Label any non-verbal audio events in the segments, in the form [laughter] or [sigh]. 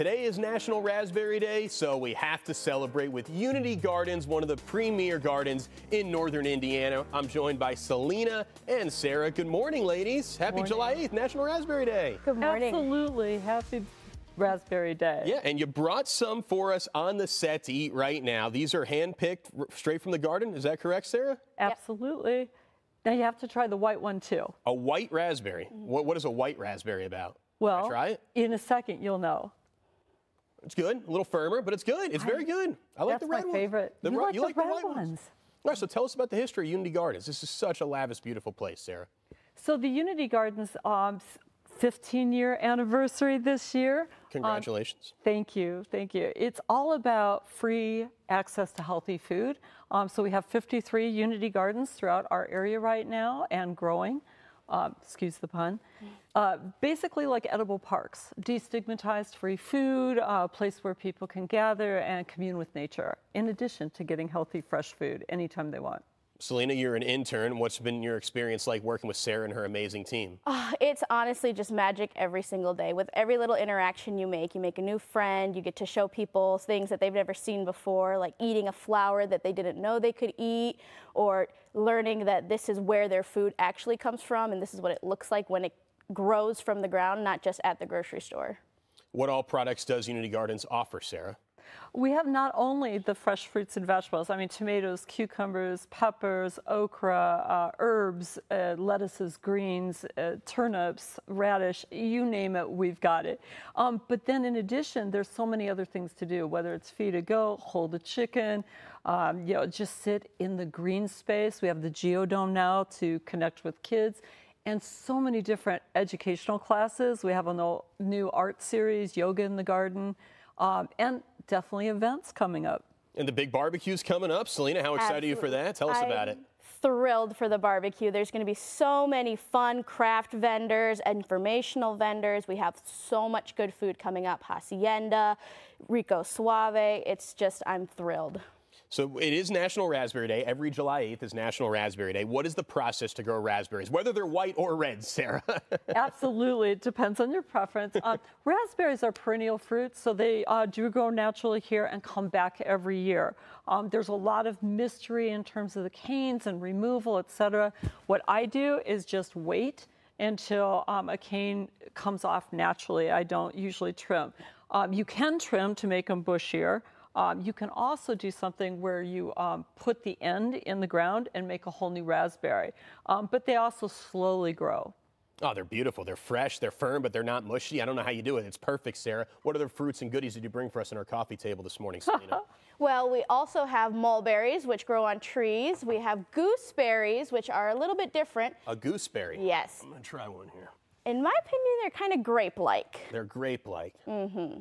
Today is National Raspberry Day, so we have to celebrate with Unity Gardens, one of the premier gardens in northern Indiana. I'm joined by Selina and Sara. Good morning, ladies. Happy Morning. July 8th, National Raspberry Day. Good morning. Absolutely. Happy Raspberry Day. Yeah, and you brought some for us on the set to eat right now. These are hand-picked r- straight from the garden. Is that correct, Sara? Absolutely. Now you have to try the white one too. A white raspberry. What, what is a white raspberry about? Well, try it? in a second you'll know. It's good, a little firmer, but it's good. It's very good. I like That's the my red one. favorite. The You ri- like the red white ones. All right, so tell us about the history of Unity Gardens. This is such a lavish, beautiful place, Sara. So the Unity Gardens um, 15 year anniversary this year. Um, Congratulations. Thank you, thank you. It's all about free access to healthy food. Um, so we have 53 Unity Gardens throughout our area right now and growing. Um, excuse the pun. Uh, basically, like edible parks, destigmatized free food, a place where people can gather and commune with nature, in addition to getting healthy, fresh food anytime they want. Selina, you're an intern. What's been your experience like working with Sara and her amazing team? Ah, it's honestly just magic every single day. With every little interaction you make, you make a new friend, you get to show people things that they've never seen before, like eating a flower that they didn't know they could eat, or learning that this is where their food actually comes from and this is what it looks like when it grows from the ground, not just at the grocery store. What all products does Unity Gardens offer, Sara? We have not only the fresh fruits and vegetables, I mean, tomatoes, cucumbers, peppers, okra, uh, herbs, uh, lettuces, greens, uh, turnips, radish, you name it, we've got it. Um, but then in addition, there's so many other things to do, whether it's feed a goat, hold a chicken, um, you know, just sit in the green space. We have the Geodome now to connect with kids and so many different educational classes. We have a new art series, Yoga in the Garden, um, and definitely events coming up. And the big barbecue's coming up. Selina, how excited are you for that? Tell us Absolutely. about it. Thrilled for the barbecue. There's going to be so many fun craft vendors, informational vendors. We have so much good food coming up. Hacienda, Rico Suave. It's just, I'm thrilled. So it is National Raspberry Day. Every July 8th is National Raspberry Day. What is the process to grow raspberries, whether they're white or red, Sara? [laughs] Absolutely, it depends on your preference. Um, raspberries are perennial fruits, so they uh, do grow naturally here and come back every year. Um, there's a lot of mystery in terms of the canes and removal, et cetera. What I do is just wait until um, a cane comes off naturally. I don't usually trim. Um, you can trim to make them bushier. Um, you can also do something where you um, put the end in the ground and make a whole new raspberry. Um, but they also slowly grow. oh, they're beautiful. They're fresh, they're firm, but they're not mushy. I don't know how you do it. It's perfect, Sara. What other fruits and goodies did you bring for us on our coffee table this morning, Selina? [laughs] Well, we also have mulberries, which grow on trees. We have gooseberries, which are a little bit different. a gooseberry. Yes. I'm going to try one here. In my opinion, they're kind of grape like. They're grape-like. Mm-hmm.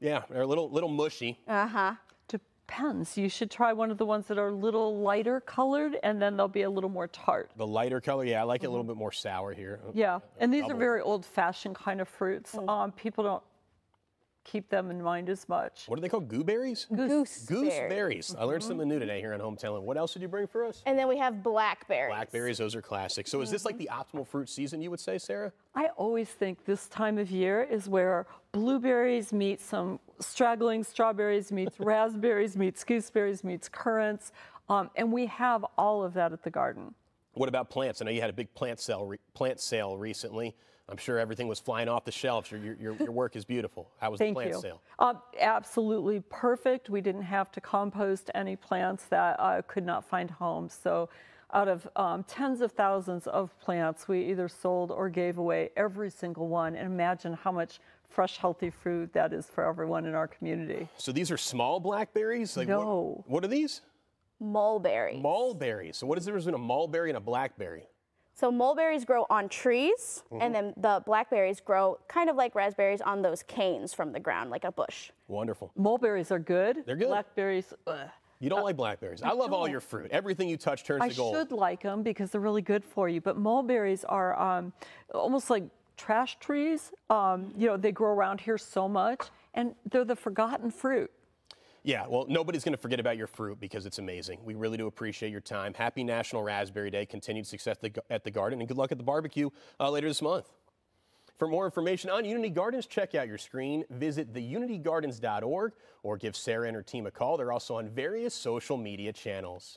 Yeah, they're a little little mushy. Uh huh. Depends. You should try one of the ones that are a little lighter colored and then they'll be a little more tart. The lighter color, yeah, I like it a little bit more sour here. Yeah. And these are very old fashioned kind of fruits. Um, people don't keep them in mind as much. What are they called? Gooseberries? Gooseberries. Gooseberries. I learned something new today here on Hometown. What else did you bring for us? And then we have blackberries. Blackberries, those are classic. So is this like the optimal fruit season, you would say, Sara? I always think this time of year is where blueberries meet some straggling strawberries, meets [laughs] raspberries, meets gooseberries, meets currants. Um, and we have all of that at the garden. What about plants? I know you had a big plant sale, re- plant sale recently. I'm sure everything was flying off the shelves. Your, your, your, your work is beautiful. How was Thank the plant you. sale? Um, absolutely perfect. We didn't have to compost any plants that uh, could not find homes. So, out of um, tens of thousands of plants, we either sold or gave away every single one. And imagine how much fresh, healthy food that is for everyone in our community. So these are small blackberries? Like No. What, what are these? Mulberries. Mulberries. So what is the difference between a mulberry and a blackberry? So mulberries grow on trees, Mm-hmm. and then the blackberries grow kind of like raspberries on those canes from the ground, like a bush. Wonderful. Mulberries are good. They're good. Blackberries, ugh. You don't like blackberries. I love all your fruit. Everything you touch turns I to gold. I should like them because they're really good for you. But mulberries are um, almost like trash trees. Um, you know, they grow around here so much, and they're the forgotten fruit. Yeah, well, nobody's going to forget about your fruit because it's amazing. We really do appreciate your time. Happy National Raspberry Day. Continued success at the- garden, and good luck at the barbecue uh, later this month. For more information on Unity Gardens, check out your screen, visit theunitygardens.org, or give Sara and her team a call. They're also on various social media channels.